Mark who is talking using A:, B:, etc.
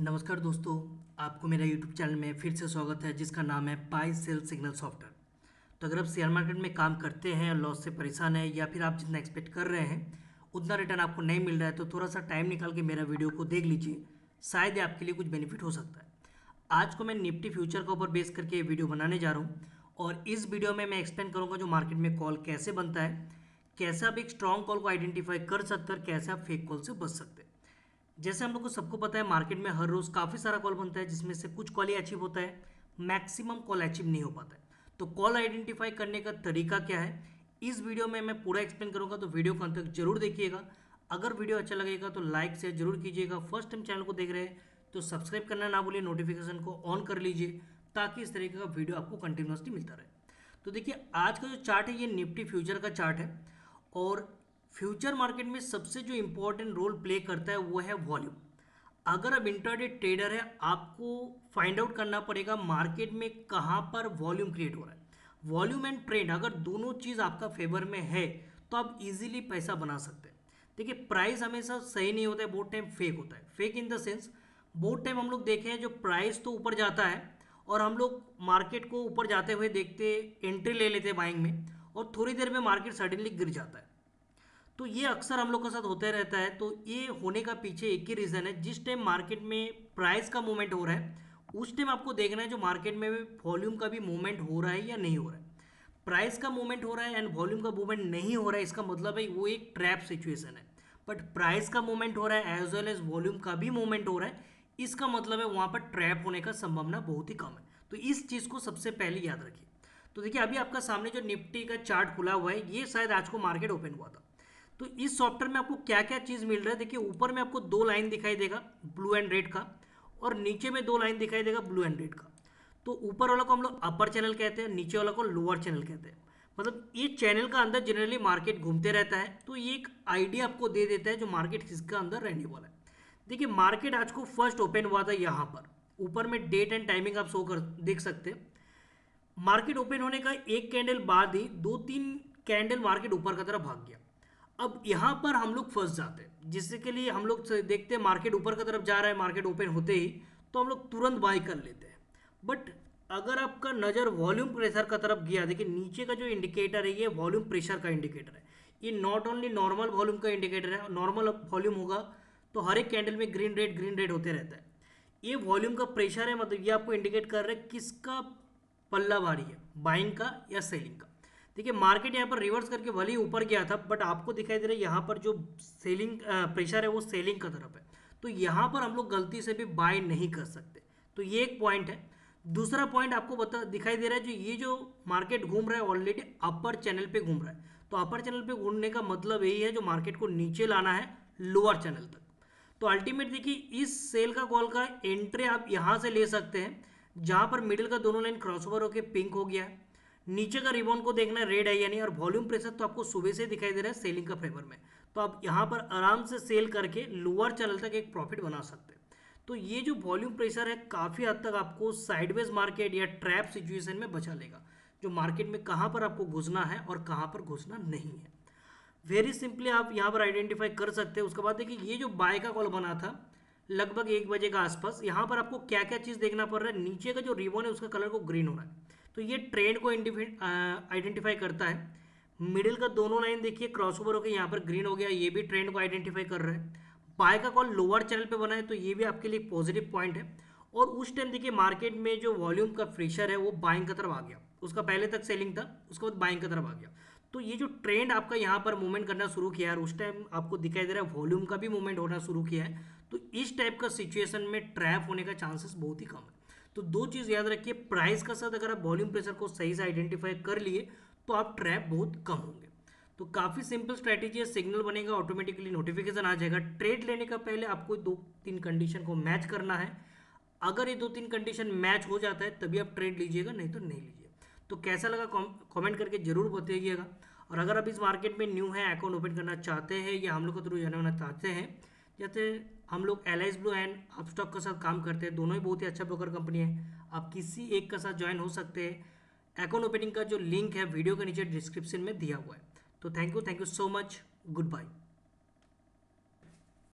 A: नमस्कार दोस्तों, आपको मेरा यूट्यूब चैनल में फिर से स्वागत है, जिसका नाम है पाई सेल सिग्नल सॉफ्टवेयर। तो अगर आप शेयर मार्केट में काम करते हैं, लॉस से परेशान है, या फिर आप जितना एक्सपेक्ट कर रहे हैं, उतना रिटर्न आपको नहीं मिल रहा है तो थोड़ा सा टाइम निकाल के मेरा वीडियो को देख लीजिए। शायद आपके लिए कुछ बेनिफिट हो सकता है। आज को मैं निफ्टी फ्यूचर के ऊपर बेस करके वीडियो बनाने जा रहा हूँ और इस वीडियो में मैं एक्सप्लेन करूँगा जो मार्केट में कॉल कैसे बनता है, कैसे आप एक स्ट्रॉन्ग कॉल को आइडेंटिफाई कर सकते हैं और कैसे आप फेक कॉल से बच सकते हैं। जैसे हम लोग को सबको पता है, मार्केट में हर रोज़ काफ़ी सारा कॉल बनता है, जिसमें से कुछ कॉल ही अचीव होता है। मैक्सिमम कॉल अचीव नहीं हो पाता है। तो कॉल आइडेंटिफाई करने का तरीका क्या है, इस वीडियो में मैं पूरा एक्सप्लेन करूँगा तो वीडियो को अंत तक ज़रूर देखिएगा। अगर वीडियो अच्छा लगेगा तो लाइक शेयर ज़रूर कीजिएगा। फ़र्स्ट टाइम चैनल को देख रहे हैं तो सब्सक्राइब करना ना भूलिए नोटिफिकेशन को ऑन कर लीजिए, ताकि इस तरीके का वीडियो आपको कंटिन्यूसली मिलता रहे। तो देखिए, आज का जो चार्ट है, ये निफ्टी फ्यूचर का चार्ट है, और फ्यूचर मार्केट में सबसे जो इंपॉर्टेंट रोल प्ले करता है वो है वॉल्यूम अगर आप इंटरडे ट्रेडर है, आपको फाइंड आउट करना पड़ेगा मार्केट में कहाँ पर वॉल्यूम क्रिएट हो रहा है। वॉल्यूम एंड ट्रेंड अगर दोनों चीज़ आपका फेवर में है तो आप इजीली पैसा बना सकते हैं। देखिए प्राइस हमेशा सही नहीं होता है, बहुत टाइम फेक होता है। फेक इन द सेंस बहुत टाइम हम लोग देखे हैं जो प्राइस तो ऊपर जाता है और हम लोग मार्केट को ऊपर जाते हुए देखते एंट्री ले लेते हैं बाइंग में और थोड़ी देर में मार्केट सडनली गिर जाता है। तो ये अक्सर हम लोग के साथ होते रहता है। तो ये होने का पीछे एक ही रीज़न है। जिस टाइम मार्केट में प्राइस का मूवमेंट हो रहा है, उस टाइम आपको देखना है जो मार्केट में वॉल्यूम का भी मूवमेंट हो रहा है या नहीं हो रहा है। प्राइस का मूवमेंट हो रहा है एंड वॉल्यूम का मूवमेंट नहीं हो रहा है, इसका मतलब है वो एक ट्रैप सिचुएशन है। बट प्राइस का मूवमेंट हो रहा है एज वेल एज वॉल्यूम का भी मूवमेंट हो रहा है, इसका मतलब है वहाँ पर ट्रैप होने का संभावना बहुत ही कम है। तो इस चीज़ को सबसे पहले याद रखिए। तो देखिए, अभी आपका सामने जो निफ्टी का चार्ट खुला हुआ है, ये शायद आज को मार्केट ओपन हुआ था। तो इस सॉफ्टवेयर में आपको क्या क्या चीज़ मिल रहा है? देखिए, ऊपर में आपको दो लाइन दिखाई देगा ब्लू एंड रेड का, और नीचे में दो लाइन दिखाई देगा ब्लू एंड रेड का। तो ऊपर वाला को हम लोग अपर चैनल कहते हैं, नीचे वाला को लोअर चैनल कहते हैं। मतलब ये चैनल का अंदर जनरली मार्केट घूमते रहता है तो ये एक आइडिया आपको दे देता है जो मार्केट किसका अंदर रहने वाला है। देखिए मार्केट आज को फ़र्स्ट ओपन हुआ था यहाँ पर। ऊपर में डेट एंड टाइमिंग आप शो कर, देख सकते हैं। मार्केट ओपन होने का एक कैंडल बाद ही दो तीन कैंडल मार्केट ऊपर की तरफ़ भाग गया। अब यहाँ पर हम लोग फंस जाते हैं। जिससे के लिए हम लोग देखते हैं मार्केट ऊपर की तरफ़ जा रहा है मार्केट ओपन होते ही तो हम लोग तुरंत बाई कर लेते हैं। बट अगर आपका नज़र वॉल्यूम प्रेशर का तरफ़ गया, देखिए नीचे का जो इंडिकेटर है, ये वॉल्यूम प्रेशर का इंडिकेटर है। ये नॉट ओनली नॉर्मल वॉल्यूम का इंडिकेटर है नॉर्मल वॉल्यूम होगा तो हर एक कैंडल में ग्रीन रेड ग्रीन रेड होते रहता है। ये वॉल्यूम का प्रेशर है मतलब ये आपको इंडिकेट कर रहा है किसका पल्ला भारी है बाइंग का या सेलिंग का। देखिए मार्केट यहाँ पर रिवर्स करके भले ही ऊपर गया था बट आपको दिखाई दे रहा है यहाँ पर जो सेलिंग प्रेशर है वो सेलिंग का तरफ़ है। तो यहाँ पर हम लोग गलती से भी बाय नहीं कर सकते। तो ये एक पॉइंट है। दूसरा पॉइंट आपको बता, दिखाई दे रहा है जो ये जो मार्केट घूम रहा है ऑलरेडी अपर चैनल पे घूम रहा है। तो अपर चैनल पे घूमने का मतलब यही है, जो मार्केट को नीचे लाना है लोअर चैनल तक। तो अल्टीमेट देखिए, इस सेल का कॉल का एंट्री आप यहाँ से ले सकते हैं, जहाँ पर मिडिल का दोनों लाइन क्रॉसओवर होकर पिंक हो गया। है नीचे का रिबॉन को देखना रेड है यानी और वॉल्यूम प्रेशर तो आपको सुबह से दिखाई दे रहा है सेलिंग का फेवर में। तो आप यहाँ पर आराम से सेल करके लोअर चैनल तक एक प्रॉफिट बना सकते हैं। तो ये जो वॉल्यूम प्रेशर है, काफ़ी हद तक आपको साइडवेज मार्केट या ट्रैप सिचुएशन में बचा लेगा, जो मार्केट में कहाँ पर आपको घुसना है और कहाँ पर घुसना नहीं है। वेरी सिंपली आप यहाँ पर आइडेंटिफाई कर सकते हैं। उसके बाद देखिए, ये जो बाय का कॉल बना था, लगभग एक बजे के आसपास, यहाँ पर आपको क्या क्या चीज़ देखना पड़ रहा है। नीचे का जो रिबॉन है, उसका कलर को ग्रीन हो रहा है। तो ये ट्रेंड को आइडेंटिफाई करता है। मिडिल का दोनों लाइन देखिए क्रॉस ओवर होकर यहाँ पर ग्रीन हो गया, ये भी ट्रेंड को आइडेंटिफाई कर रहा है। बाय का कॉल लोअर चैनल पे बना है तो ये भी आपके लिए पॉजिटिव पॉइंट है। और उस टाइम देखिए मार्केट में जो वॉल्यूम का प्रेशर है, वो बाइंग की तरफ़ आ गया। उसका पहले तक सेलिंग था, उसके बाद बाइंग की तरफ़ आ गया। तो ये जो ट्रेंड आपका यहाँ पर मूवमेंट करना शुरू किया है उस टाइम आपको दिखाई दे रहा है वॉल्यूम का भी मूवमेंट होना शुरू किया है तो इस टाइप का सिचुएशन में ट्रैप होने का चांसेस बहुत ही कम है। तो दो चीज़ याद रखिए प्राइस का साथ अगर आप वॉल्यूम प्रेशर को सही से आइडेंटिफाई कर लिए तो आप ट्रैप बहुत कम होंगे। तो काफ़ी सिंपल स्ट्रैटेजी है सिग्नल बनेगा ऑटोमेटिकली नोटिफिकेशन आ जाएगा। ट्रेड लेने का पहले आपको दो तीन कंडीशन को मैच करना है। अगर ये दो तीन कंडीशन मैच हो जाता है, तभी आप ट्रेड लीजिएगा, नहीं तो नहीं लीजिए। तो कैसा लगा कमेंट करके ज़रूर बताइएगा। और अगर आप इस मार्केट में न्यू है अकाउंट ओपन करना चाहते हैं, या हम लोग के थ्रू जाना चाहते हैं जैसे हम लोग Alice Blue and Upstox के साथ काम करते हैं। दोनों ही बहुत ही अच्छा ब्रोकर कंपनी है। आप किसी एक के साथ ज्वाइन हो सकते हैं। अकाउंट ओपनिंग का जो लिंक है वीडियो के नीचे डिस्क्रिप्शन में दिया हुआ है। तो thank you thank you so much good bye